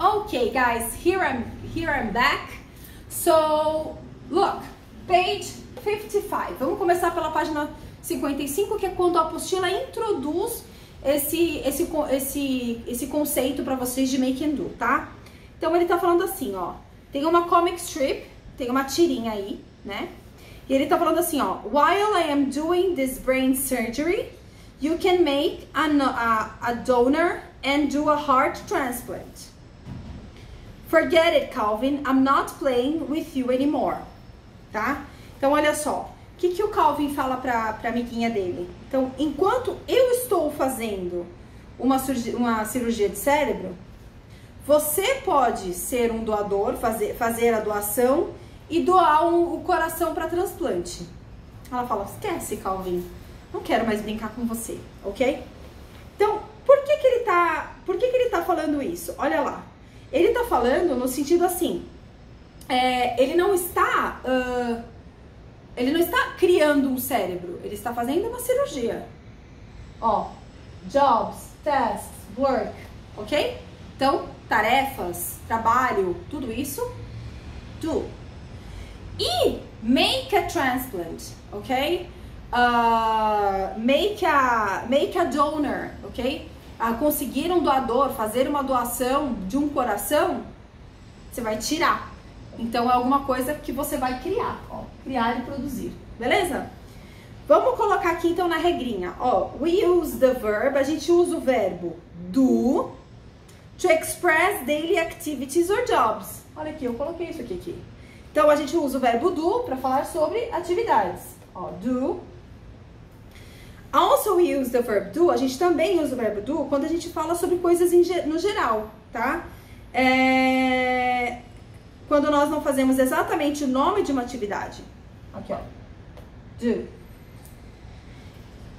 Okay, guys, here I'm here I'm back. So, look, page 55. Vamos começar pela página 55, que é quando a apostila introduz esse esse esse esse conceito para vocês de make and do, tá? Então ele tá falando assim, ó, tem uma comic strip, tem uma tirinha aí, né? E ele tá falando assim, ó, while I am doing this brain surgery, you can make a, a, a donor and do a heart transplant. Forget it, Calvin. I'm not playing with you anymore. Tá? Então, olha só. O que, que o Calvin fala pra, pra amiguinha dele? Então, enquanto eu estou fazendo uma, uma cirurgia de cérebro, você pode ser um doador, fazer, fazer a doação e doar um, o coração para transplante. Ela fala: esquece, Calvin, não quero mais brincar com você, ok? Então, por que, que ele tá. Por que, que ele tá falando isso? Olha lá. Ele tá falando no sentido assim. É, ele não está. Uh, ele não está criando um cérebro, ele está fazendo uma cirurgia. Ó, jobs, tasks, work, ok? Então, tarefas, trabalho, tudo isso, do. E make a transplant, ok? Uh, make, a, make a donor, ok? Uh, conseguir um doador, fazer uma doação de um coração, você vai tirar. Então é alguma coisa que você vai criar, ó, criar e produzir, beleza? Vamos colocar aqui então na regrinha, ó, we use the verb, a gente usa o verbo do to express daily activities or jobs. Olha aqui, eu coloquei isso aqui, aqui. Então, a gente usa o verbo do para falar sobre atividades. Ó, do. Also we use the verb do, a gente também usa o verbo do quando a gente fala sobre coisas no geral, tá? É... Quando nós não fazemos exatamente o nome de uma atividade. Aqui, ó. Do.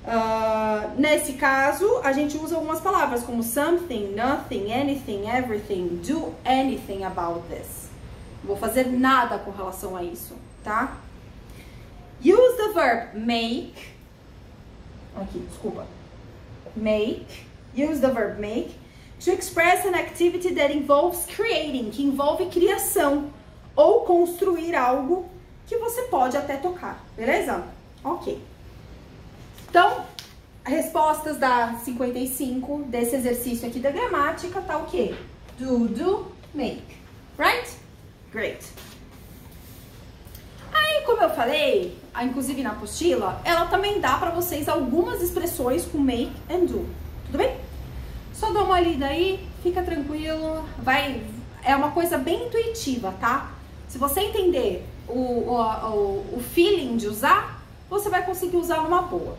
Uh, nesse caso, a gente usa algumas palavras como something, nothing, anything, everything, do anything about this vou fazer nada com relação a isso, tá? Use the verb make. Aqui, desculpa. Make. Use the verb make to express an activity that involves creating, que envolve criação ou construir algo que você pode até tocar, beleza? Ok. Então, respostas da 55 desse exercício aqui da gramática tá o quê? Do, do, make. Right? Great. Eu falei, inclusive na apostila, ela também dá para vocês algumas expressões com make and do. Tudo bem? Só dá uma lida aí, fica tranquilo, vai... É uma coisa bem intuitiva, tá? Se você entender o, o, o, feeling de usar, você vai conseguir usar numa boa.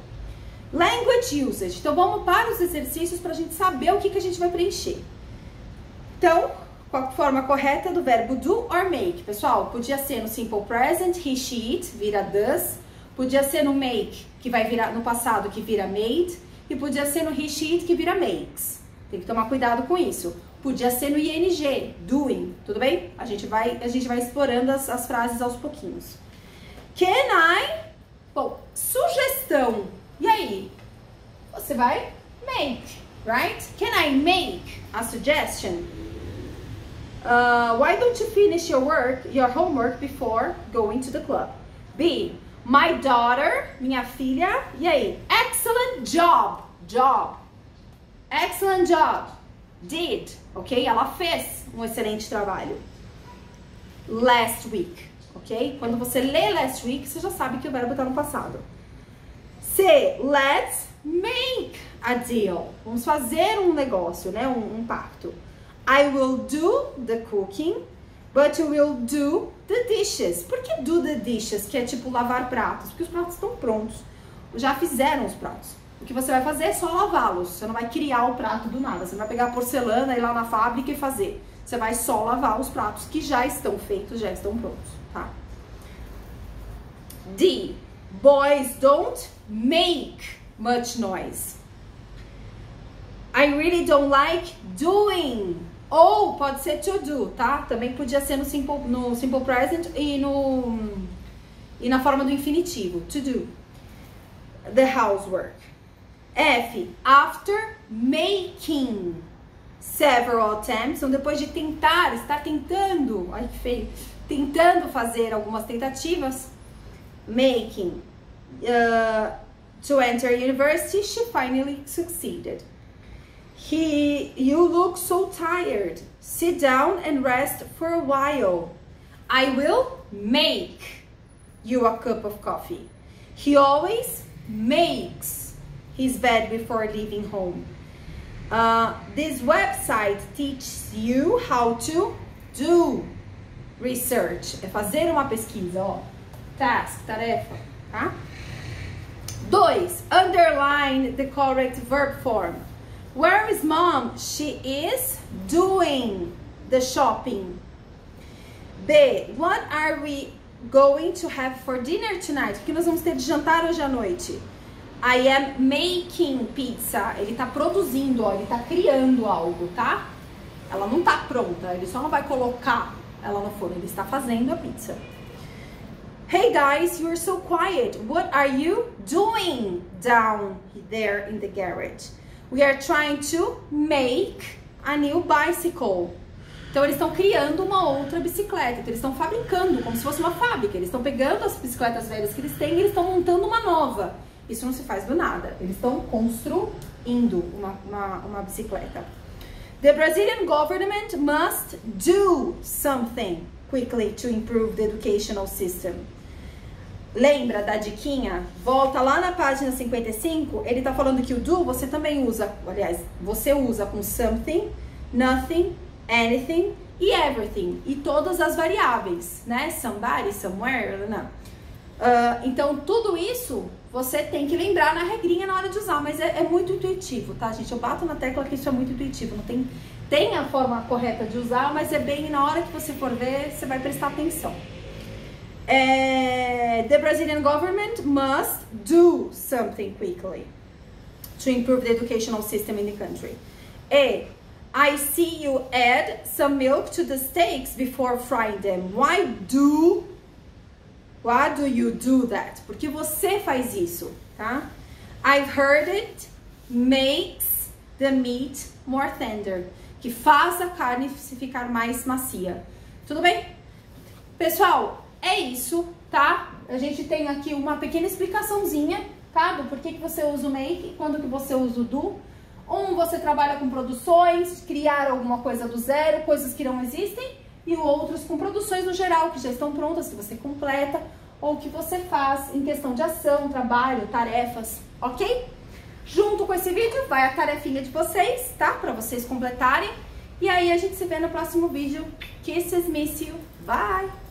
Language usage. Então, vamos para os exercícios para a gente saber o que, que a gente vai preencher. Então, forma correta do verbo do or make. Pessoal, podia ser no simple present, he, she, it, vira does. Podia ser no make, que vai virar no passado, que vira made. E podia ser no he, she, it, que vira makes. Tem que tomar cuidado com isso. Podia ser no ing, doing, tudo bem? A gente vai, a gente vai explorando as, as frases aos pouquinhos. Can I? Bom, sugestão. E aí? Você vai make, right? Can I make a suggestion? Uh, why don't you finish your work, your homework before going to the club? B. My daughter, minha filha. E aí? Excellent job. Job. Excellent job. Did. Ok? Ela fez um excelente trabalho. Last week. Ok? Quando você lê last week, você já sabe que o verbo está no passado. C. Let's make a deal. Vamos fazer um negócio, né? Um, um pacto. I will do the cooking, but you will do the dishes. Por que do the dishes, que é tipo lavar pratos? Porque os pratos estão prontos. Já fizeram os pratos. O que você vai fazer é só lavá-los. Você não vai criar o prato do nada. Você não vai pegar a porcelana e ir lá na fábrica e fazer. Você vai só lavar os pratos que já estão feitos, já estão prontos, tá? D. Boys don't make much noise. I really don't like doing ou pode ser to do, tá? Também podia ser no simple, no simple present e, no, e na forma do infinitivo. To do. The housework. F. After making several attempts. Então, depois de tentar, está tentando, ai que feio, tentando fazer algumas tentativas, making uh, to enter university, she finally succeeded. He, you look so tired. Sit down and rest for a while. I will make you a cup of coffee. He always makes his bed before leaving home. Uh, this website teaches you how to do research. É fazer uma pesquisa, ó. Task, tarefa, tá? Dois, underline the correct verb form. Where is mom? She is doing the shopping. B, what are we going to have for dinner tonight? O que nós vamos ter de jantar hoje à noite? I am making pizza. Ele tá produzindo, ó, ele tá criando algo, tá? Ela não tá pronta, ele só não vai colocar ela no forno, ele está fazendo a pizza. Hey guys, you're so quiet. What are you doing down there in the garage? We are trying to make a new bicycle. Então eles estão criando uma outra bicicleta. Então, eles estão fabricando como se fosse uma fábrica. Eles estão pegando as bicicletas velhas que eles têm e eles estão montando uma nova. Isso não se faz do nada. Eles estão construindo uma, uma, uma bicicleta. The Brazilian government must do something quickly to improve the educational system. Lembra da diquinha? Volta lá na página 55, ele tá falando que o do você também usa, aliás, você usa com something, nothing, anything e everything. E todas as variáveis, né? Somebody, somewhere, não. Uh, então, tudo isso você tem que lembrar na regrinha na hora de usar, mas é, é, muito intuitivo, tá, gente? Eu bato na tecla que isso é muito intuitivo, não tem, tem a forma correta de usar, mas é bem na hora que você for ver, você vai prestar atenção. É, the Brazilian government must do something quickly to improve the educational system in the country. E, I see you add some milk to the steaks before frying them. Why do Why do you do that? Porque você faz isso, tá? I've heard it makes the meat more tender. Que faz a carne ficar mais macia. Tudo bem? Pessoal, é isso, tá? A gente tem aqui uma pequena explicaçãozinha, tá? Do porquê que você usa o make quando que você usa o do. Um, você trabalha com produções, criar alguma coisa do zero, coisas que não existem e outros com produções no geral, que já estão prontas, que você completa, ou que você faz em questão de ação, trabalho, tarefas, ok? Junto com esse vídeo vai a tarefinha de vocês, tá? Para vocês completarem. E aí a gente se vê no próximo vídeo. Kisses, miss you. Bye!